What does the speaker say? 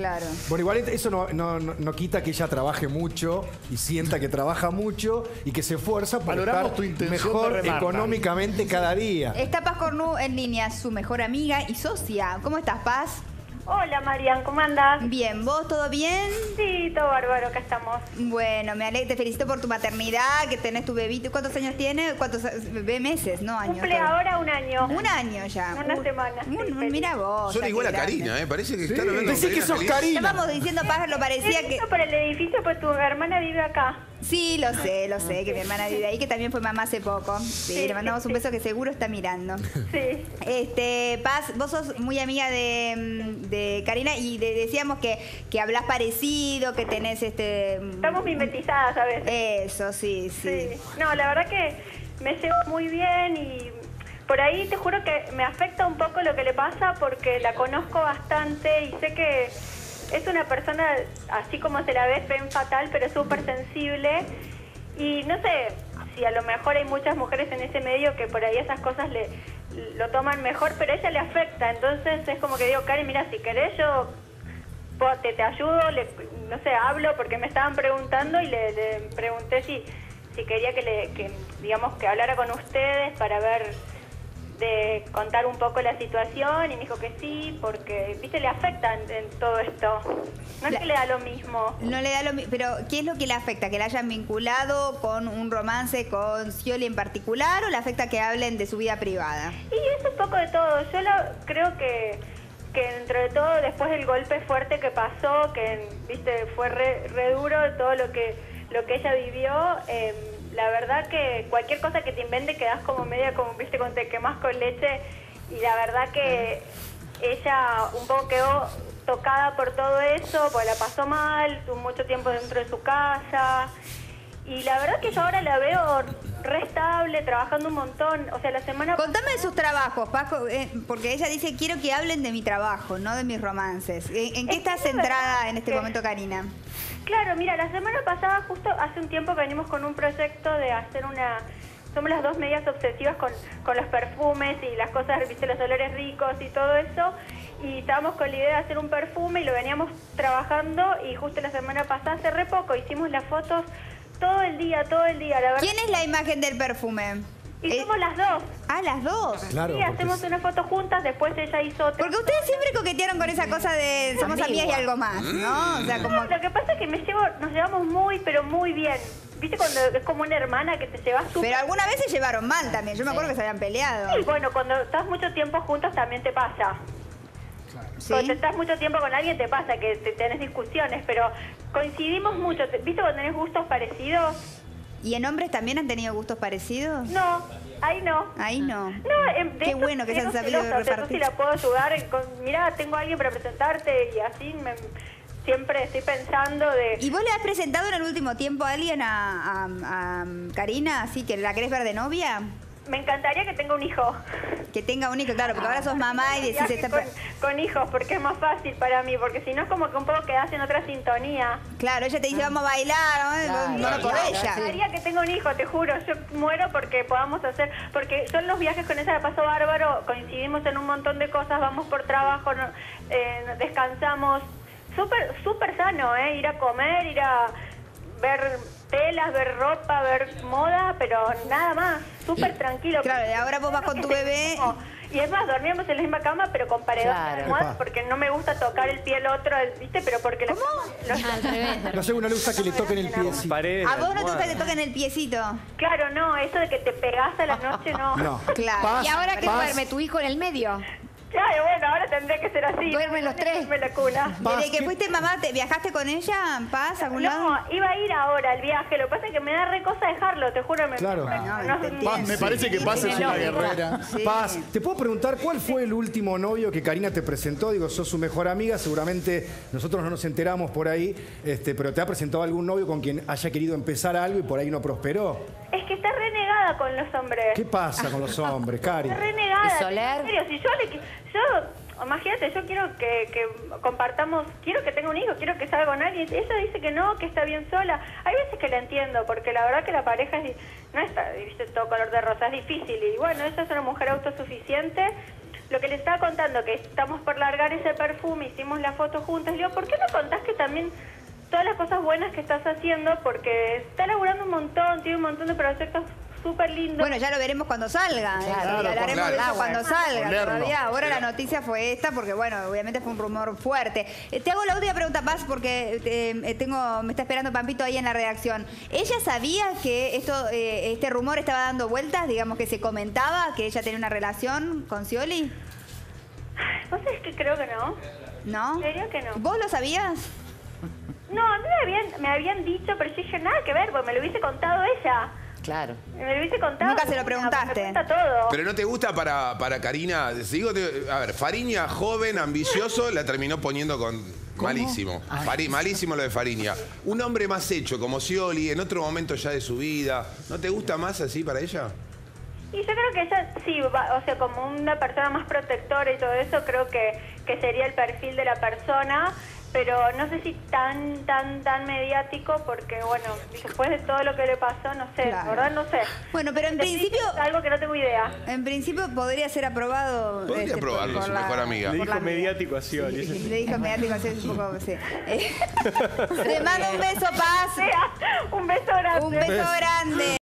Claro. Bueno, igual eso no, no- no- no quita que ella trabaje mucho y sienta que trabaja mucho y que se esfuerza por Valoramos estar tu intención mejor económicamente cada día. Está Paz Cornu en línea, su mejor amiga y socia. ¿Cómo estás, Paz? Hola Marian, ¿cómo andás? Bien, ¿vos todo bien? Sí, todo bárbaro, acá estamos. Bueno, me alegro, te felicito por tu maternidad, que tenés tu bebito. ¿Cuántos años tiene? ¿Cuántos bebé meses? No, años. Cumple todo. ahora un año. Un año ya. Una Un- semana, sí, un- mira vos. Son igual a. Karina, ¿eh? Parece que están hablando Pensé que sos Karina. Estábamos diciendo, Paz, lo parecía que... por el edificio, pues tu hermana vive acá. Sí, lo sé, lo sé, que mi hermana vive ahí, que también fue mamá hace poco. Sí, Sí, le mandamos sí, un beso que seguro está mirando. Sí. Este, Paz, vos sos muy amiga de, mm, de Karina y de- decíamos que, que hablas parecido, que tenés este... mm, Estamos mimetizadas a veces. Eso, sí, sí. Sí. No, la verdad que me llevo muy bien y por ahí te juro que me afecta un poco lo que le pasa porque la conozco bastante y sé que es una persona, así como se la ve, ven fatal, pero súper sensible. Y no sé si a lo mejor hay muchas mujeres en ese medio que por ahí esas cosas le lo toman mejor, pero a ella le afecta. Entonces es como que digo, Karen, mira, si querés yo te, te ayudo, le- no sé, hablo porque me estaban preguntando y le, le pregunté si, si quería que, le, que, digamos, que hablara con ustedes para ver, de contar un poco la situación y me dijo que sí, porque, viste, le afecta en, en todo esto. No es La- que le da lo mismo. No le da lo mismo, pero ¿qué es lo que le afecta? ¿Que la hayan vinculado con un romance con Scioli en particular o le afecta que hablen de su vida privada? Y es un poco de todo. Yo la- creo que, que dentro de todo, después del golpe fuerte que pasó, que viste fue re, re duro todo lo que lo que ella vivió, eh, la verdad que cualquier cosa que te invente quedas como media como viste cuando te quemas con leche y la verdad que ella un poco quedó tocada por todo eso, porque la pasó mal, tuvo mucho tiempo dentro de su casa. Y la verdad que yo ahora la veo re estable, trabajando un montón. O sea, la semana Contame de sus trabajos, Paco, eh, porque ella dice, quiero que hablen de mi trabajo, no de mis romances. ¿En, en qué Es está que es centrada en este que- momento, Karina? Claro, mira, la semana pasada, justo hace un tiempo venimos con un proyecto de hacer una... Somos las dos medias obsesivas con, con los perfumes y las cosas, viste, los olores ricos y todo eso. Y estábamos con la idea de hacer un perfume y lo veníamos trabajando y justo la semana pasada, hace re poco, hicimos las fotos todo el día, todo el día. La verdad, ¿Quién es la imagen del perfume? y Eh, somos las dos. ah, las dos. Claro, sí, hacemos una foto juntas, después ella hizo otra. Porque ustedes siempre coquetearon con esa cosa de somos amigas y algo más, ¿no? O sea, como... No, lo que pasa es que me llevo, nos llevamos muy, pero muy bien. ¿Viste cuando es como una hermana que te llevas súper Pero alguna vez se llevaron mal también. Yo me acuerdo que se habían peleado. Y bueno, cuando estás mucho tiempo juntos también te pasa. ¿Sí? Cuando estás mucho tiempo con alguien te pasa que te tenés discusiones, pero coincidimos mucho. Te- ¿Viste cuando tenés gustos parecidos? ¿Y en hombres también han tenido gustos parecidos? No, ahí no. Ahí no. No, de Qué bueno que se han sabido celosa, o sea, yo repartir. sí la puedo ayudar. en- Con, mirá, tengo a alguien para presentarte y así me- siempre estoy pensando de... ¿Y vos le has presentado en el último tiempo a alguien a, a- a Karina, así que la querés ver de novia? Me encantaría que tenga un hijo. Que tenga un hijo, claro, porque ahora sos mamá y decís... Está... con, con hijos, porque es más fácil para mí, porque si no es como que un poco quedás en otra sintonía. Claro, ella te dice vamos a bailar, ¿no? no, no lo claro, ella. Me encantaría que tenga un hijo, te juro. Yo muero porque podamos hacer. Porque yo en los viajes con ella la paso bárbaro, coincidimos en un montón de cosas, vamos por trabajo, no- eh, descansamos. Súper, súper sano, ¿eh? Ir a comer, ir a ver telas, ver ropa, ver moda, pero nada más. Súper tranquilo. Claro, y ahora vos vas con tu bebé. Y es más, dormíamos en la misma cama, pero con paredón Claro. almohadas, porque no me gusta tocar el pie al otro, ¿viste? Pero porque la- Al revés. No sé, una le gusta que le toquen el pie. sí. Paredes, ¿A vos no te gusta que te toquen el piecito? Claro, no, eso de que te pegás a la noche, no. No. Claro. Paz, ¿Y ahora qué duerme tu hijo en el medio? Claro, bueno, ahora tendría que ser así. Duermen los tres. Duerme la cuna. Paz, Desde que ¿qué- fuiste mamá, ¿te ¿viajaste con ella en paz a algún lado? No, iba a ir ahora al viaje, lo que pasa es que me da re cosa dejarlo, te juro. Me, Claro. me- No, no- te entiendo. Paz, me parece que Paz es una guerrera. Sí. Paz, ¿te puedo preguntar cuál fue el último novio que Karina te presentó? Digo, sos su mejor amiga, seguramente nosotros no nos enteramos por ahí, este, pero ¿te ha presentado algún novio con quien haya querido empezar algo y por ahí no prosperó? Es que está renegada con los hombres. ¿Qué pasa con los hombres, Cari? Está renegada. ¿Y Soler? En serio, si yo le yo, imagínate, yo quiero que, que compartamos, quiero que tenga un hijo, quiero que salga con alguien. Ella dice que no, que está bien sola. Hay veces que la entiendo, porque la verdad que la pareja es, di- no está, viste, todo color de rosa, es difícil. Y bueno, ella es una mujer autosuficiente, lo que le estaba contando, que estamos por largar ese perfume, hicimos la foto juntas, le digo, ¿por qué no contás que también todas las cosas buenas que estás haciendo? Porque está laburando un montón, tiene un montón de proyectos súper lindos. Bueno, ya lo veremos cuando salga. eh, Claro, y hablaremos claro. de eso cuando salga. Todavía ahora la noticia fue esta porque, bueno, obviamente fue un rumor fuerte. Eh, te hago la última pregunta, Paz, porque eh, eh, tengo, me está esperando Pampito ahí en la redacción. ¿Ella sabía que esto, eh, este rumor estaba dando vueltas? Digamos que se comentaba que ella tenía una relación con Scioli. ¿Vos sabés que creo que no? ¿No? ¿En serio que no? ¿Vos lo sabías? No, a mí me habían, me habían dicho, pero yo dije, nada que ver, porque me lo hubiese contado ella. Claro. Me lo hubiese contado. Nunca se lo Me preguntaste. cuenta todo. Pero no te gusta para, para Karina, digo, te- a ver, Fariña, joven, ambicioso, la terminó poniendo con malísimo. Fari- malísimo lo de Fariña. Un hombre más hecho, como Scioli, en otro momento ya de su vida. ¿No te gusta más así para ella? Y yo creo que ella, sí, va- o sea, como una persona más protectora y todo eso, creo que, que sería el perfil de la persona, pero no sé si tan, tan, tan mediático, porque bueno, después de todo lo que le pasó, no sé, Claro. la verdad no sé. Bueno, pero en estoy principio- Algo que no tengo idea. En principio podría ser aprobado. Podría este, aprobarlo, por su la- mejor amiga. Le dijo mediático a Scioli. Sí, Le dijo mediático, así es un poco. Sí. Eh, Te mando un beso, Paz. Un beso grande. Un beso grande.